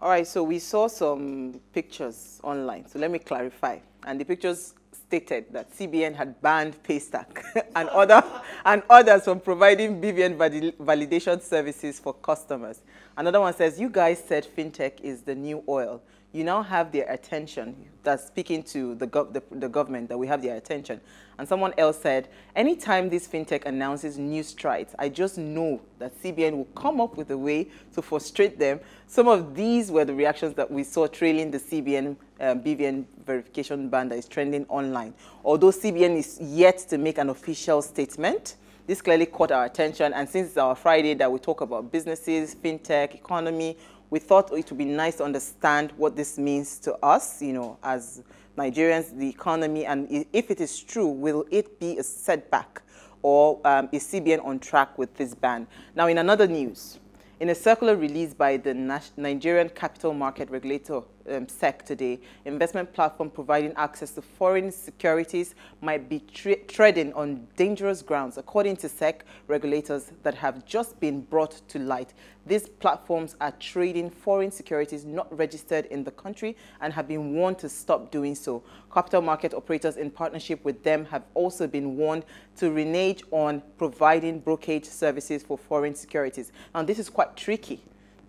All right, so we saw some pictures online. So let me clarify. And the pictures stated that CBN had banned Paystack and, other, and others from providing BVN validation services for customers. Another one says, you guys said fintech is the new oil you now have their attention. That's speaking to the, gov the, the, government that we have their attention. And someone else said, anytime this fintech announces new strides, I just know that CBN will come up with a way to frustrate them. Some of these were the reactions that we saw trailing the CBN um, BVN verification ban that is trending online. Although CBN is yet to make an official statement, this clearly caught our attention. And since it's our Friday that we talk about businesses, fintech, economy, we thought it would be nice to understand what this means to us, you know, as Nigerians, the economy, and if it is true, will it be a setback or um, is CBN on track with this ban? Now, in another news, in a circular released by the Nigerian Capital Market Regulator, um, SEC today, investment platform providing access to foreign securities might be treading on dangerous grounds, according to SEC regulators that have just been brought to light. These platforms are trading foreign securities not registered in the country and have been warned to stop doing so. Capital market operators in partnership with them have also been warned to renege on providing brokerage services for foreign securities. And this is quite tricky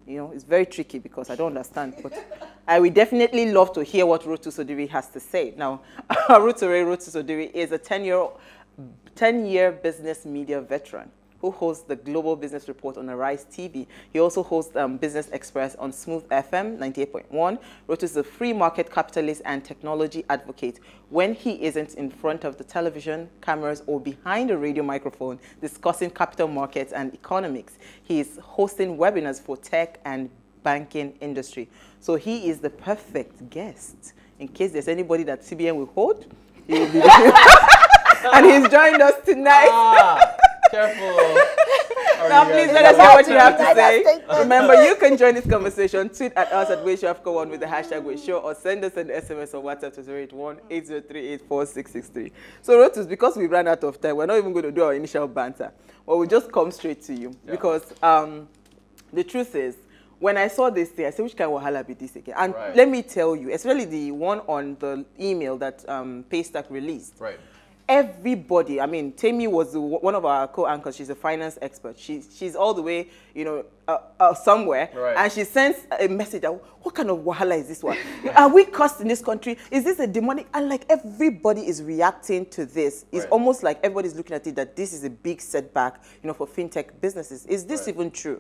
you know, it's very tricky because I don't understand. But I would definitely love to hear what Rotus Oddiri has to say. Now, Rotus Oddiri is a 10-year 10 year business media veteran who hosts the Global Business Report on Arise TV. He also hosts um, Business Express on Smooth FM 98.1. Rotus is a free market capitalist and technology advocate. When he isn't in front of the television cameras or behind a radio microphone discussing capital markets and economics, he is hosting webinars for tech and banking industry. So he is the perfect guest in case there's anybody that CBN will hold. and he's joined us tonight. Ah. Careful. now, please let us hear what you have to say. Remember, you can join this conversation. Tweet at us at WadeShow1 with the hashtag WadeShow or send us an SMS or WhatsApp to 081 8038 So, Rotus, because we ran out of time, we're not even going to do our initial banter. Well, we'll just come straight to you yeah. because um, the truth is, when I saw this thing, I said, which kind of wahala be this again? And right. let me tell you, especially the one on the email that um, Paystack released. Right everybody, I mean, Tammy was one of our co-anchors. She's a finance expert. She's, she's all the way, you know, uh, uh, somewhere. Right. And she sends a message that, what kind of wahala is this one? Are we cursed in this country? Is this a demonic? And like everybody is reacting to this. It's right. almost like everybody's looking at it that this is a big setback, you know, for fintech businesses. Is this right. even true?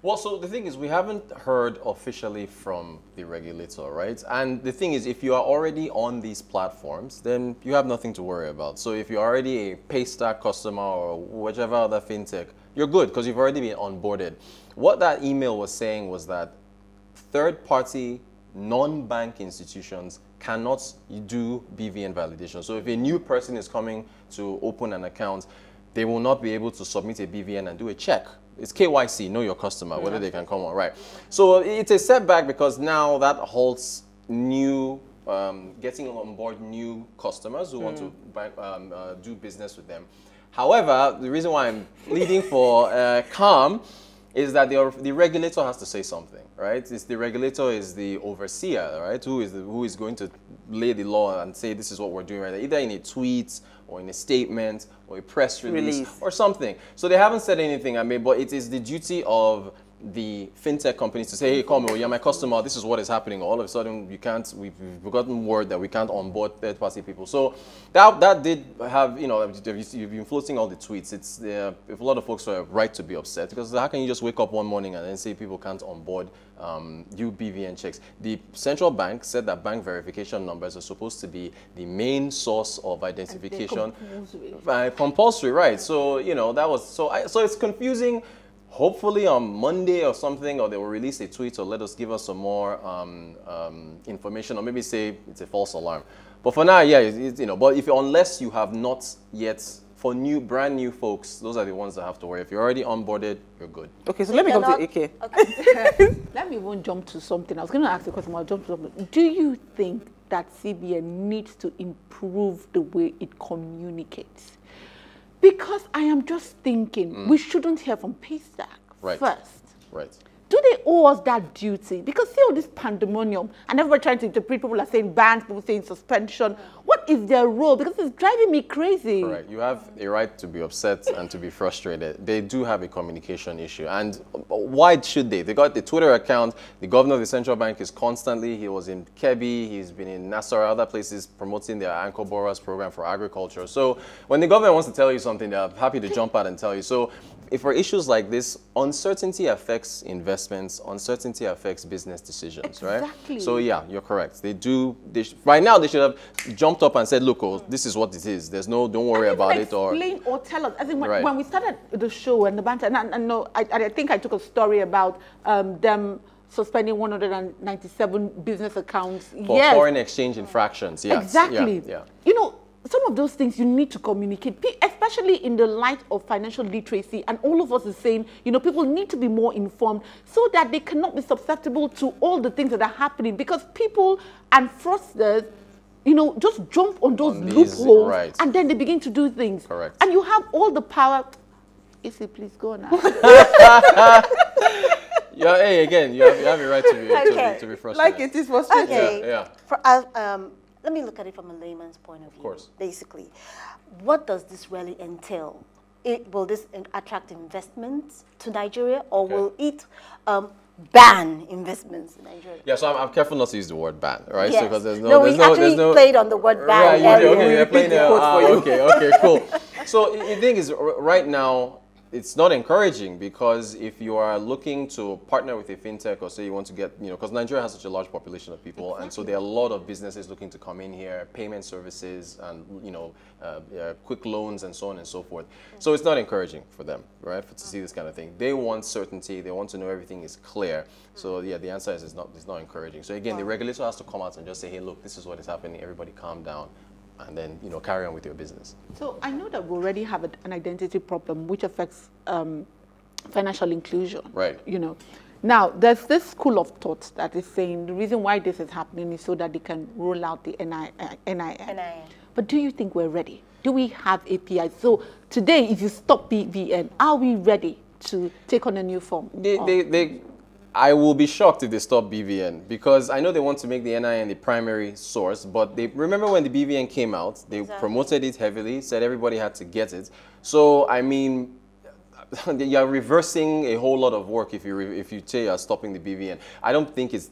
Well, so the thing is, we haven't heard officially from the regulator, right? And the thing is, if you are already on these platforms, then you have nothing to worry about. So if you're already a Paystack customer or whichever other fintech, you're good because you've already been onboarded. What that email was saying was that third-party non-bank institutions cannot do BVN validation. So if a new person is coming to open an account, they will not be able to submit a BVN and do a check it's KYC, know your customer, yeah. whether they can come on, right? So it's a setback because now that halts new, um, getting on board new customers who mm. want to mm. buy, um, uh, do business with them. However, the reason why I'm pleading for uh, calm is that the, the regulator has to say something, right? It's the regulator is the overseer, right? Who is, the, who is going to lay the law and say this is what we're doing right either in a tweet or in a statement or a press release, release, or something. So they haven't said anything, I mean, but it is the duty of the fintech companies to say, hey, come, you're my customer, this is what is happening. All of a sudden, you can't, we've, we've gotten word that we can't onboard third-party people. So that, that did have, you know, you've been floating all the tweets. It's, uh, if a lot of folks are right to be upset because how can you just wake up one morning and then say people can't onboard um, BVN checks? The central bank said that bank verification numbers are supposed to be the main source of identification. Compulsory. Uh, compulsory, right. So, you know, that was, so, I, so it's confusing hopefully on Monday or something, or they will release a tweet or let us give us some more um, um, information, or maybe say it's a false alarm. But for now, yeah, you know. But if unless you have not yet, for new, brand new folks, those are the ones that have to worry. If you're already onboarded, you're good. Okay, so let me go to AK. Okay. let me even jump to something. I was going to ask a question. I'll jump to something. Do you think that CBN needs to improve the way it communicates? Because I am just thinking mm. we shouldn't hear from Paystack right. first. Right. Do they owe us that duty? Because see all this pandemonium and everybody trying to interpret, people are saying bans, people saying suspension. What is their role? Because it's driving me crazy. Correct. You have a right to be upset and to be frustrated. They do have a communication issue. And why should they? They got the Twitter account. The governor of the central bank is constantly, he was in Kebbi, he's been in Nassau, other places promoting their Anchor Borrowers program for agriculture. So when the government wants to tell you something, they're happy to jump out and tell you. So if for issues like this, uncertainty affects investments, uncertainty affects business decisions, Exactly. right? So yeah, you're correct. They do. They sh- right now, they should have jumped up and said, "Look, oh, this is what it is. There's no, don't worry about it." Or explain or tell us. As in when, Right. when we started the show and the banter, and I, I know, I, I think I took a story about um, them suspending 197 business accounts. for yes, foreign exchange infractions. Yes. exactly. Yeah. yeah. You know, some of those things you need to communicate, especially in the light of financial literacy. And all of us is saying, you know, people need to be more informed so that they cannot be susceptible to all the things that are happening because people and fraudsters. You know, just jump on those On these, loopholes right. and then they begin to do things. Correct. And you have all the power. Issy, please go now. Yeah. Hey, again, you have, you have a right to be, to Okay. be, to be frustrated. Like it is frustrating. Okay. yeah. For, uh, um, let me look at it from a layman's point of view. course. Basically, what does this really entail? It, will this attract investments to Nigeria, or Okay. will it um, ban investments in Nigeria? Yeah, so I'm, I'm careful not to use the word ban, right? Yes. So because there's no, no, there's we no, actually there's no. played on the word ban Yeah, you. Okay, you're playing the quote Ah, okay, okay, cool. So the thing is, right now, it's not encouraging because if you are looking to partner with a fintech or say you want to get, you know, because Nigeria has such a large population of people, and so there are a lot of businesses looking to come in here, payment services, and you know, uh, yeah, quick loans and so on and so forth. So it's not encouraging for them, right, for, to see this kind of thing. They want certainty. They want to know everything is clear. So yeah, the answer is it's not it's not encouraging. So again, the regulator has to come out and just say, hey, look, this is what is happening. Everybody, calm down, and then you know, carry on with your business. So I know that we already have a- an identity problem which affects um, financial inclusion. Right. You know, now there's this school of thought that is saying the reason why this is happening is so that they can roll out the NI, NIN. NIN. But do you think we're ready? Do we have APIs? So today, if you stop BVN, are we ready to take on a new form? They, they, they, I will be shocked if they stop BVN because I know they want to make the NIN the primary source, but they remember when the BVN came out, they Exactly. promoted it heavily, said everybody had to get it. So I mean, you're reversing a whole lot of work if you re- if you say you're stopping the BVN. I don't think it's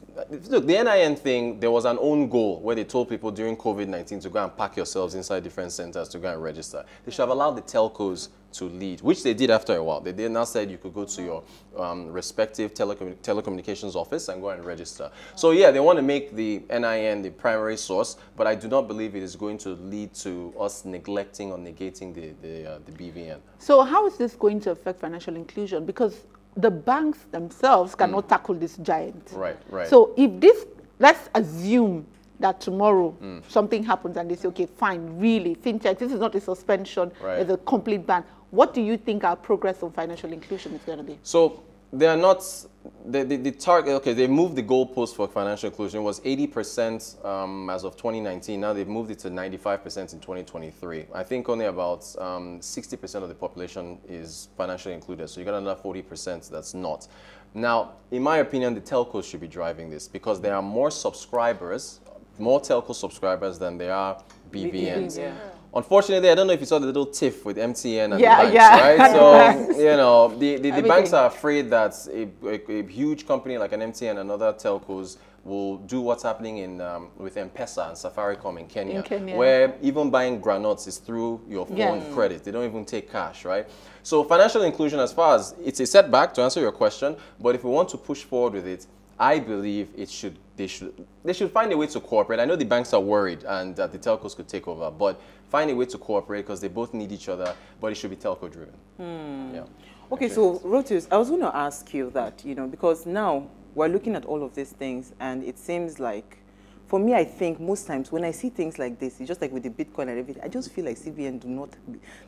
look the NIN thing. There was an own goal where they told people during COVID nineteen to go and pack yourselves inside different centers to go and register. They should have allowed the telcos to lead, which they did after a while. They did now said you could go to your um, respective telecommu- telecommunications office and go and register. So yeah, they want to make the NIN the primary source, but I do not believe it is going to lead to us neglecting or negating the the, uh, the BVN. So how is this going to affect financial inclusion? Because the banks themselves cannot tackle this giant. Mm. Right, right. So if this, let's assume that tomorrow Mm. something happens and they say, okay, fine, really, fintech, this is not a suspension, Right. it's a complete ban. What do you think our progress on financial inclusion is going to be? So they are not the, the, the target. Okay, they moved the goalpost for financial inclusion It was 80% um, as of 2019. Now they've moved it to 95% in 2023. I think only about um, 60% of the population is financially included. So you got another 40% that's not. Now, in my opinion, the telcos should be driving this because there are more subscribers, more telco subscribers than there are BVNs. yeah. Unfortunately, I don't know if you saw the little tiff with MTN and Yeah, the banks, yeah. right? So, you know, the, the, the banks are afraid that a, a, a huge company like an MTN and other telcos will do what's happening in um, with M-Pesa and Safaricom in Kenya, In Kenya. where even buying granuts is through your phone Yes. credit. They don't even take cash, right? So financial inclusion, as far as it's a setback to answer your question, but if we want to push forward with it, I believe it should they should they should find a way to cooperate. I know the banks are worried and that the telcos could take over, but find a way to cooperate because they both need each other, but it should be telco driven. Hmm. Yeah. Okay, so Rotus, I was going to ask you that, you know, because now we're looking at all of these things and it seems like for me, I think most times when I see things like this, it's just like with the Bitcoin and everything, I just feel like CBN do not,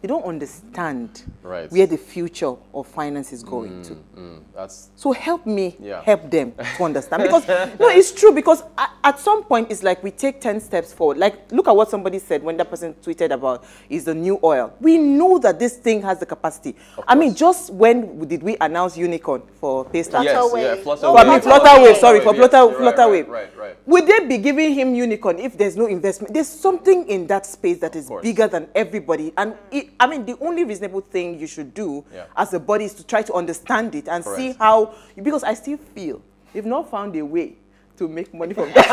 they don't understand Right. where the future of finance is going to. Mm, that's So help me Yeah. help them to understand. Because, no, it's true. Because at some point, it's like we take 10 steps forward. Like, look at what somebody said when that person tweeted about is the new oil. We know that this thing has the capacity. I mean, just when did we announce unicorn for Paystack? yes, yeah, Oh, flutter For me, wave. Flutterwave, sorry, for yes, Flutter, you're right, Right, right, right. Would they be giving him unicorn if there's no investment? There's something in that space that is bigger than everybody. And it, I mean, the only reasonable thing you should do Yeah. as a body is to try to understand it and see how, because I still feel they've not found a way to make money from that.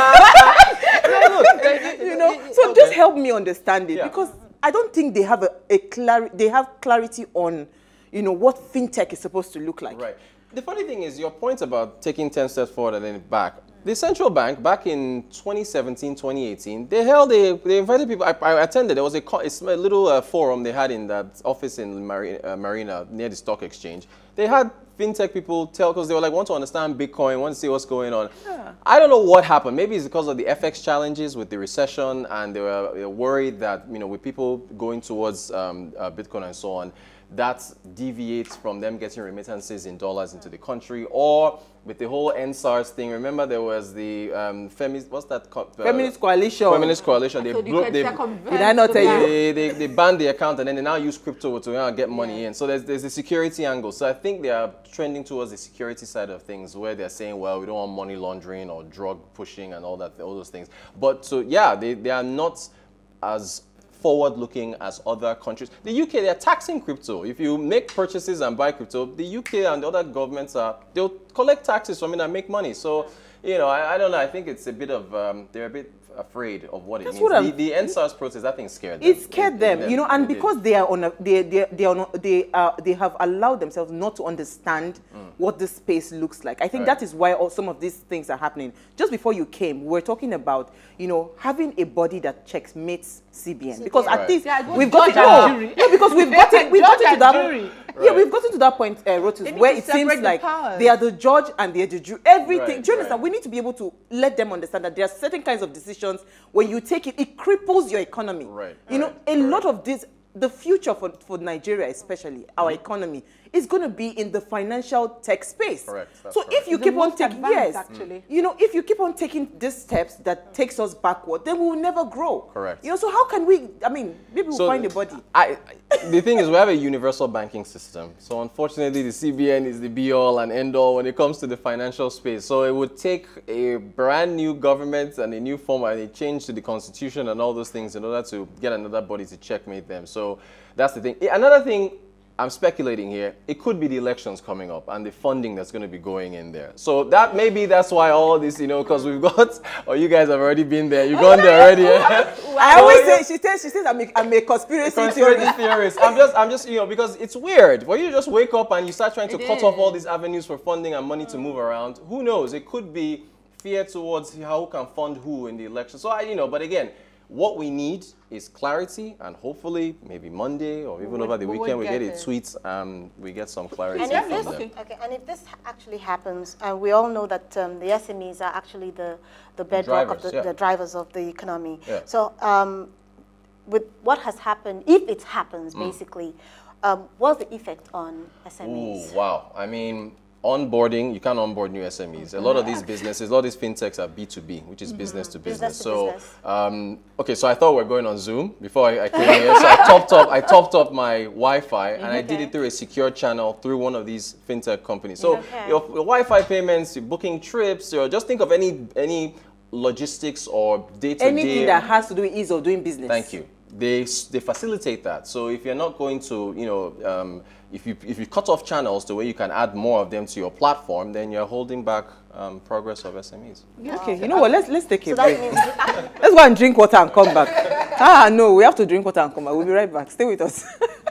you know, so just help me understand it Yeah. because I don't think they have a, a clar- they have clarity on, you know, what fintech is supposed to look like. Right. The funny thing is, your point about taking 10 steps forward and then back. The central bank, back in 2017, 2018, they held a, they invited people. I, I attended. There was a, a little uh, forum they had in that office in Mari- uh, Marina near the stock exchange. They had fintech people tell, because they were like, want to understand Bitcoin, want to see what's going on. I don't know what happened. Maybe it's because of the FX challenges with the recession, and they were, they were worried that, you know, with people going towards um, uh, Bitcoin and so on, that deviates from them getting remittances in dollars into the country, or with the whole EndSARS thing. Remember, there was the um, feminist, what's that? co- uh, Feminist coalition. Feminist coalition. They So you broke. They, Did I not tell you? they, they, they banned the account and then they now use crypto to uh, get money in. So there's, there's a security angle. So I think they are trending towards the security side of things where they're saying, well, we don't want money laundering or drug pushing and all that, all those things. But so yeah, they, they are not as forward looking as other countries. The UK, they're taxing crypto. If you make purchases and buy crypto, the UK and the other governments are, they'll collect taxes from it and make money. So, you know, I, I don't know. I think it's a bit of, um, they're a bit afraid of what it means. what the, the EndSARS protest, I think, scared them. It scared them, It- you know, and did. because they are on a, they they they are not, they are they have allowed themselves not to understand what this space looks like. I think Mm. Right. that is why all, some of these things are happening. Just before you came, we were talking about you know having a body that checks mates CBN because at Right. least Yeah, we've got judge it. and No, jury. no, because we've got it. We've got it to and that. jury. Yeah, Right. we've gotten to that point, uh, Rotus, where it seems the like powers. they are the judge and they are the jury. Everything. Right, Do you understand? right. We need to be able to let them understand that there are certain kinds of decisions when you take it, it cripples your economy. Right, You know, a right. lot of this, the future for, for Nigeria, especially our Mm-hmm. economy, is going to be in the financial tech space. Correct, that's So if you The keep on taking, advanced, yes, actually. you know, if you keep on taking these steps that takes us backward, then we will never grow. Correct. You know, so how can we? I mean, maybe we'll So find a body. I, I- the thing is, we have a universal banking system. So unfortunately, the CBN is the be-all and end-all when it comes to the financial space. So it would take a brand new government and a new form and a change to the constitution and all those things in order to get another body to checkmate them. So that's the thing. Another thing. I'm speculating here. It could be the elections coming up and the funding that's going to be going in there. So that maybe that's why all this, you know, because we've got, or you guys have already been there. You've gone there already. I always say she says she says I'm a, I'm a conspiracy, conspiracy theorist. I'm just, I'm just, you know, because it's weird. When you just wake up and you start trying to It cut off all these avenues for funding and money to move around, who knows? It could be fear towards how who can fund who in the election. So I, you know, but again, what we need is clarity, and hopefully, maybe Monday or even would- over the we weekend, we get get a it. tweet and we get some clarity And if from this, them. okay. okay, and if this actually happens, and we all know that um, the SMEs are actually the, the bedrock drivers, of the, yeah. the drivers of the economy. Yeah. So um, with what has happened, if it happens, Mm. basically, um, what's the effect on Ooh, SMEs? wow. I mean, onboarding, you can't onboard new SMEs. A lot of these businesses, a lot of these fintechs are B2B, which is business to business. Business to so, business. Um, okay, so I thought we are going on Zoom before I, I came here. So I topped up, I topped up my Wi-Fi and I did it through a secure channel through one of these fintech companies. So Okay. your, your Wi-Fi payments, you're booking trips, or just think of any any logistics or day-to-day. Anything that has to do with ease of doing business. Thank you. They, they facilitate that. So if you're not going to, you know, um, if you if you cut off channels the way you can add more of them to your platform, then you're holding back um, progress of SMEs. Okay, you know what? Let's let's take a So break. that means Let's go and drink water and come back. Ah, no, we have to drink water and come back. We'll be right back. Stay with us.